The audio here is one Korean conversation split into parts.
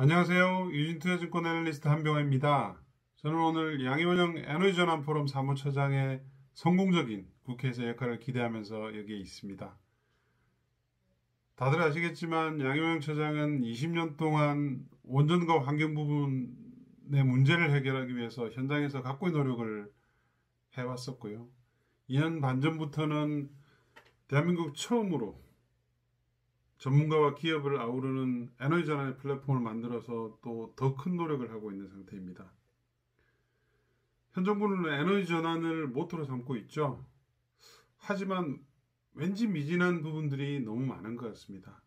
안녕하세요. 유진투자증권 애널리스트 한병화입니다. 저는 오늘 양희원형 에너지전환 포럼 사무처장의 성공적인 국회에서 역할을 기대하면서 여기에 있습니다. 다들 아시겠지만 양희원형 처장은 20년 동안 원전과 환경 부분의 문제를 해결하기 위해서 현장에서 각고의 노력을 해왔었고요. 2년 반 전부터는 대한민국 처음으로 전문가와 기업을 아우르는 에너지 전환의 플랫폼을 만들어서 또 더 큰 노력을 하고 있는 상태입니다. 현 정부는 에너지 전환을 모토로 삼고 있죠. 하지만 왠지 미진한 부분들이 너무 많은 것 같습니다.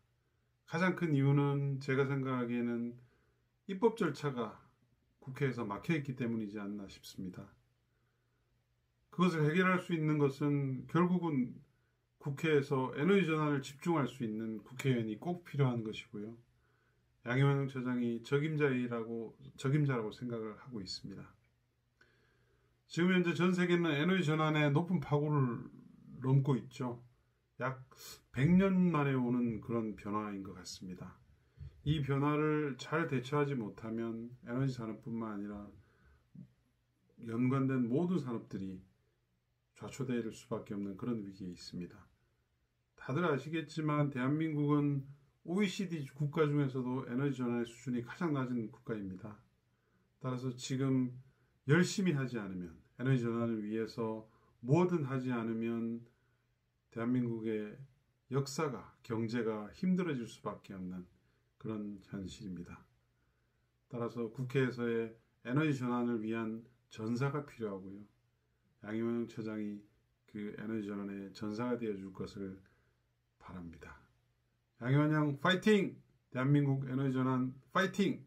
가장 큰 이유는 제가 생각하기에는 입법 절차가 국회에서 막혀 있기 때문이지 않나 싶습니다. 그것을 해결할 수 있는 것은 결국은 국회에서 에너지 전환을 집중할 수 있는 국회의원이 꼭 필요한 것이고요. 양희원 처장이 적임자이라고 적임자라고 생각을 하고 있습니다. 지금 현재 전 세계는 에너지 전환의 높은 파고를 넘고 있죠. 약 100년 만에 오는 그런 변화인 것 같습니다. 이 변화를 잘 대처하지 못하면 에너지 산업뿐만 아니라 연관된 모든 산업들이 좌초될 수밖에 없는 그런 위기에 있습니다. 다들 아시겠지만 대한민국은 OECD 국가 중에서도 에너지 전환의 수준이 가장 낮은 국가입니다. 따라서 지금 열심히 하지 않으면 에너지 전환을 위해서 뭐든 하지 않으면 대한민국의 역사가 경제가 힘들어질 수밖에 없는 그런 현실입니다. 따라서 국회에서의 에너지 전환을 위한 전사가 필요하고요. 양희원 처장이 그 에너지 전환의 전사가 되어줄 것을 바랍니다. 양현영 파이팅! 대한민국 에너지 전환 파이팅!